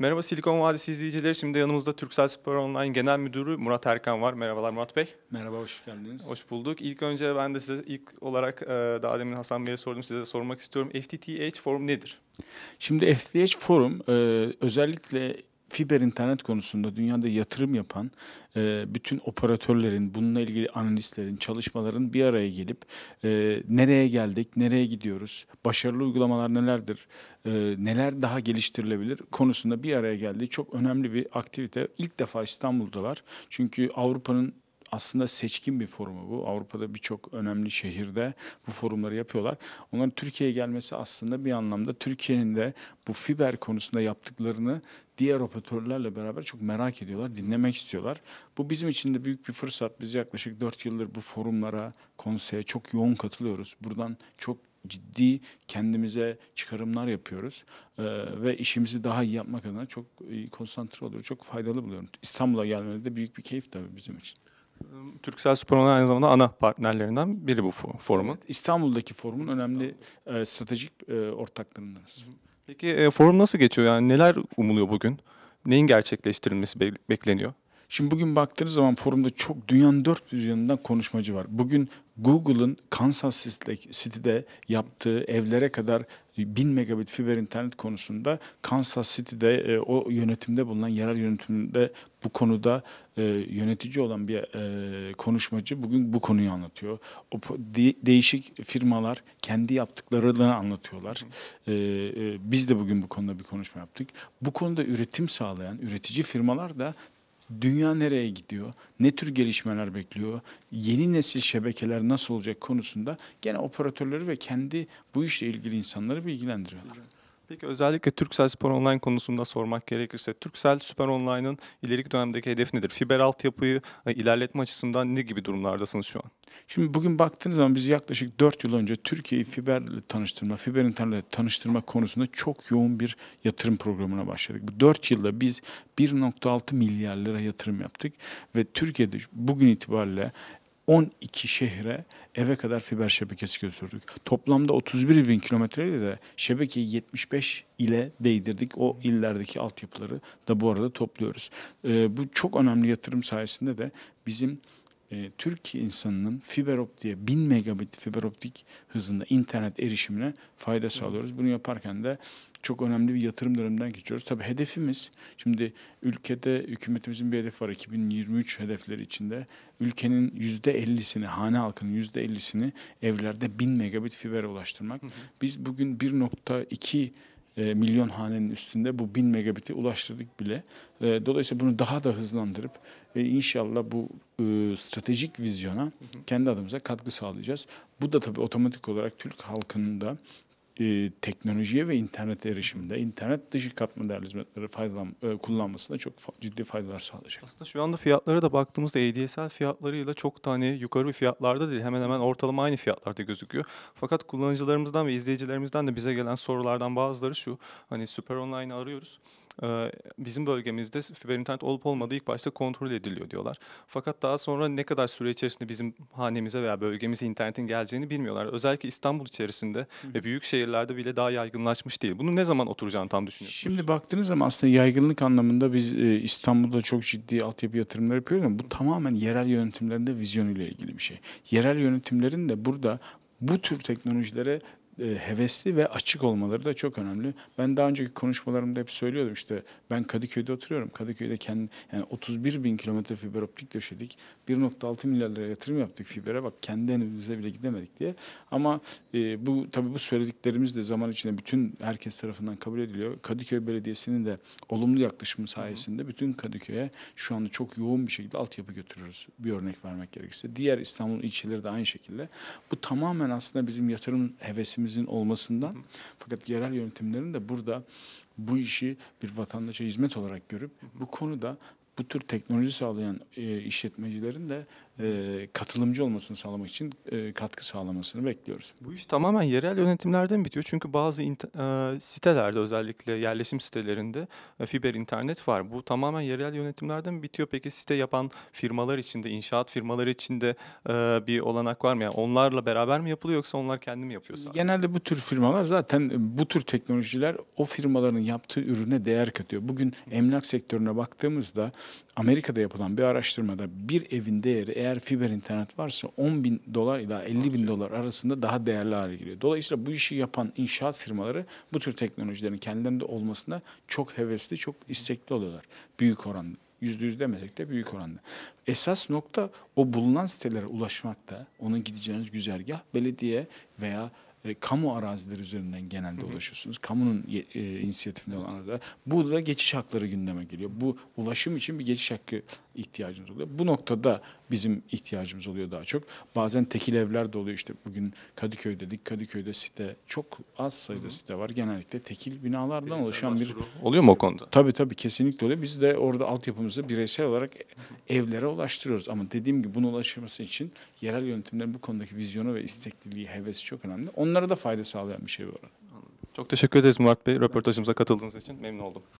Merhaba Silikon Vadisi izleyicileri. Şimdi yanımızda Turkcell Süper Online Genel Müdürü Murat Erkan var. Merhabalar Murat Bey. Merhaba, hoş geldiniz. Hoş bulduk. İlk önce ben de size ilk olarak e, daha demin Hasan Bey'e sordum. Size de sormak istiyorum. FTTH Forum nedir? Şimdi FTTH Forum e, özellikle fiber internet konusunda dünyada yatırım yapan e, bütün operatörlerin, bununla ilgili analistlerin, çalışmaların bir araya gelip e, nereye geldik, nereye gidiyoruz, başarılı uygulamalar nelerdir, e, neler daha geliştirilebilir konusunda bir araya geldiği çok önemli bir aktivite. İlk defa İstanbul'dalar. Çünkü Avrupa'nın aslında seçkin bir forumu bu. Avrupa'da birçok önemli şehirde bu forumları yapıyorlar. Onların Türkiye'ye gelmesi aslında bir anlamda Türkiye'nin de bu fiber konusunda yaptıklarını diğer operatörlerle beraber çok merak ediyorlar, dinlemek istiyorlar. Bu bizim için de büyük bir fırsat. Biz yaklaşık 4 yıldır bu forumlara, konseye çok yoğun katılıyoruz. Buradan çok ciddi kendimize çıkarımlar yapıyoruz ee, ve işimizi daha iyi yapmak adına çok iyi konsantre oluyoruz. Çok faydalı buluyorum. İstanbul'a gelmede de büyük bir keyif tabii bizim için. Turkcell Süper Online aynı zamanda ana partnerlerinden biri bu fo- forumun. Evet, İstanbul'daki forumun önemli e, stratejik e, ortaklarındanız. Peki e, forum nasıl geçiyor? Yani neler umuluyor bugün? Neyin gerçekleştirilmesi be- bekleniyor? Şimdi bugün baktığınız zaman forumda çok dünyanın dört bir yanından konuşmacı var. Bugün Google'ın Kansas City- City'de yaptığı evlere kadar 1000 megabit fiber internet konusunda Kansas City'de e, o yönetimde bulunan yerel yönetimde bu konuda e, yönetici olan bir e, konuşmacı bugün bu konuyu anlatıyor. O de- değişik firmalar kendi yaptıklarını anlatıyorlar. E, e, biz de bugün bu konuda bir konuşma yaptık. Bu konuda üretim sağlayan üretici firmalar da dünya nereye gidiyor, ne tür gelişmeler bekliyor, yeni nesil şebekeler nasıl olacak konusunda gene operatörleri ve kendi bu işle ilgili insanları bilgilendiriyorlar. Peki özellikle Turkcell Süper Online konusunda sormak gerekirse Turkcell Süper Online'ın ileriki dönemdeki hedefi nedir? Fiber altyapıyı e, ilerletme açısından ne gibi durumlardasınız şu an? Şimdi bugün baktığınız zaman biz yaklaşık 4 yıl önce Türkiye'yi fiberle tanıştırma, fiber internetle tanıştırma konusunda çok yoğun bir yatırım programına başladık. Bu 4 yılda biz 1.6 milyar lira yatırım yaptık ve Türkiye'de bugün itibariyle 12 şehre eve kadar fiber şebekesi götürdük. Toplamda 31 bin kilometreyle de şebekeyi 75 ile değdirdik. O illerdeki altyapıları da bu arada topluyoruz. Ee, bu çok önemli yatırım sayesinde de bizim e, Türkiye insanının fiber optiğe 1000 megabit fiber optik hızında internet erişimine fayda sağlıyoruz. Bunu yaparken de çok önemli bir yatırım döneminden geçiyoruz. Tabii hedefimiz şimdi ülkede hükümetimizin bir hedefi var 2023 hedefleri içinde. Ülkenin %50'sini, hane halkının %50'sini evlerde 1000 megabit fiber ulaştırmak. Biz bugün 1.2 e, milyon hanenin üstünde bu 1000 megabit'i ulaştırdık bile. E, Dolayısıyla bunu daha da hızlandırıp e, inşallah bu e, stratejik vizyona kendi adımıza katkı sağlayacağız. Bu da tabii otomatik olarak Türk halkının da e, teknolojiye ve internet erişiminde, internet dışı katma değerli hizmetleri faydalan, e, kullanmasında çok fa- ciddi faydalar sağlayacak. Aslında şu anda fiyatlara da baktığımızda ADSL fiyatlarıyla çok da hani yukarı bir fiyatlarda değil. Hemen hemen ortalama aynı fiyatlarda gözüküyor. Fakat kullanıcılarımızdan ve izleyicilerimizden de bize gelen sorulardan bazıları şu. Hani Süper Online'ı arıyoruz. Ee, bizim bölgemizde fiber internet olup olmadığı ilk başta kontrol ediliyor diyorlar. Fakat daha sonra ne kadar süre içerisinde bizim hanemize veya bölgemize internetin geleceğini bilmiyorlar. Özellikle İstanbul içerisinde ve büyük şehirlerde bile daha yaygınlaşmış değil. Bunu ne zaman oturacağını tam düşünüyorsunuz? Şimdi baktığınız zaman aslında yaygınlık anlamında biz e, İstanbul'da çok ciddi altyapı yatırımları yapıyoruz ama bu tamamen yerel yönetimlerin de vizyonuyla ilgili bir şey. Yerel yönetimlerin de burada bu tür teknolojilere hevesli ve açık olmaları da çok önemli. Ben daha önceki konuşmalarımda hep söylüyordum işte ben Kadıköy'de oturuyorum. Kadıköy'de kendi yani 31 bin kilometre fiber optik döşedik. 1.6 milyar lira yatırım yaptık fibere bak kendi evimize bile gidemedik diye. Ama e, bu tabii bu söylediklerimiz de zaman içinde bütün herkes tarafından kabul ediliyor. Kadıköy Belediyesi'nin de olumlu yaklaşımı sayesinde bütün Kadıköy'e şu anda çok yoğun bir şekilde altyapı götürüyoruz. Bir örnek vermek gerekirse. Diğer İstanbul ilçeleri de aynı şekilde. Bu tamamen aslında bizim yatırım hevesimizin olmasından fakat yerel yönetimlerin de burada bu işi bir vatandaşa hizmet olarak görüp bu konuda bu tür teknoloji sağlayan e, işletmecilerin de e, katılımcı olmasını sağlamak için e, katkı sağlamasını bekliyoruz. Bu iş tamamen yerel yönetimlerde mi bitiyor? Çünkü bazı e, sitelerde özellikle yerleşim sitelerinde e, fiber internet var. Bu tamamen yerel yönetimlerde mi bitiyor? Peki site yapan firmalar içinde, inşaat firmaları içinde e, bir olanak var mı? Yani onlarla beraber mi yapılıyor yoksa onlar kendi mi yapıyor sadece? Genelde bu tür firmalar zaten bu tür teknolojiler o firmaların yaptığı ürüne değer katıyor. Bugün emlak sektörüne baktığımızda Amerika'da yapılan bir araştırmada bir evin değeri eğer fiber internet varsa 10 bin dolar ila 50 bin dolar arasında daha değerli hale geliyor. Dolayısıyla bu işi yapan inşaat firmaları bu tür teknolojilerin kendilerinde olmasına çok hevesli, çok istekli oluyorlar. Büyük oranda. Yüzde yüz demesek de büyük oranda. Esas nokta o bulunan sitelere ulaşmakta. Onun gideceğiniz güzergah belediye veya e, kamu arazileri üzerinden genelde ulaşıyorsunuz. Kamunun e, inisiyatifinde olan araziler. Burada geçiş hakları gündeme geliyor. Bu ulaşım için bir geçiş hakkı ihtiyacımız oluyor. Bu noktada bizim ihtiyacımız oluyor daha çok. Bazen tekil evler de oluyor. İşte bugün Kadıköy dedik. Kadıköy'de site çok az sayıda site var. Genellikle tekil binalardan oluşan bir Oluyor mu o konuda? Tabii tabii kesinlikle öyle. Biz de orada altyapımızı bireysel olarak evlere ulaştırıyoruz. Ama dediğim gibi buna ulaşması için yerel yönetimlerin bu konudaki vizyonu ve istekliliği, hevesi çok önemli. Onlara da fayda sağlayan bir şey bu arada. Çok teşekkür ederiz Murat Bey. Röportajımıza katıldığınız için memnun oldum.